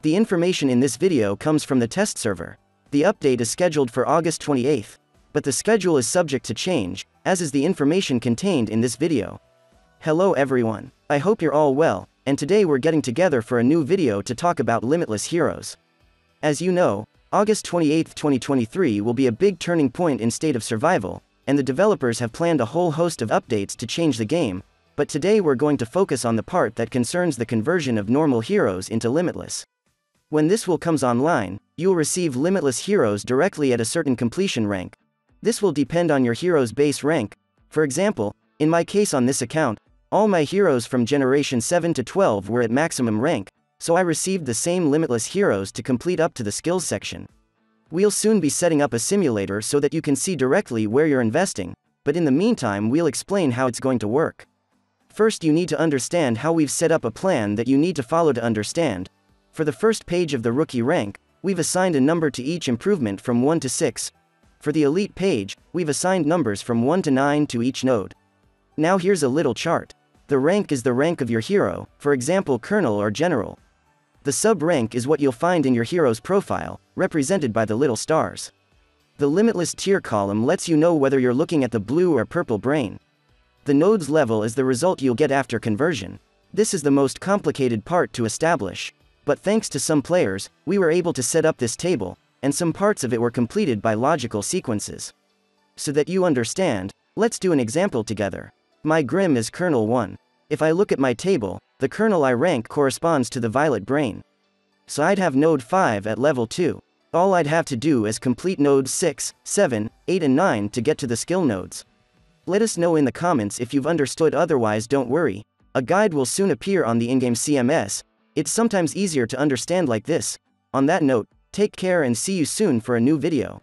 The information in this video comes from the test server. The update is scheduled for August 28th, but the schedule is subject to change, as is the information contained in this video. Hello everyone. I hope you're all well, and today we're getting together for a new video to talk about Limitless Heroes. As you know, August 28, 2023 will be a big turning point in State of Survival, and the developers have planned a whole host of updates to change the game, but today we're going to focus on the part that concerns the conversion of normal heroes into Limitless. When this will comes online, you'll receive Limitless heroes directly at a certain completion rank. This will depend on your hero's base rank. For example, in my case on this account, all my heroes from generation 7 to 12 were at maximum rank, so I received the same limitless heroes to complete up to the skills section. We'll soon be setting up a simulator so that you can see directly where you're investing, but in the meantime we'll explain how it's going to work. First you need to understand how we've set up a plan that you need to follow to understand. For the first page of the rookie rank, we've assigned a number to each improvement from 1 to 6. For the elite page, we've assigned numbers from 1 to 9 to each node. Now here's a little chart. The rank is the rank of your hero, for example Colonel or General. The sub-rank is what you'll find in your hero's profile, represented by the little stars. The limitless tier column lets you know whether you're looking at the blue or purple brain. The node's level is the result you'll get after conversion. This is the most complicated part to establish. But thanks to some players, we were able to set up this table, and some parts of it were completed by logical sequences. So that you understand, let's do an example together. My Grim is Colonel 1. If I look at my table, the Colonel I rank corresponds to the violet brain. So I'd have node 5 at level 2. All I'd have to do is complete nodes 6, 7, 8 and 9 to get to the skill nodes. Let us know in the comments if you've understood otherwise don't worry. A guide will soon appear on the in-game CMS. It's sometimes easier to understand like this. On that note, take care and see you soon for a new video.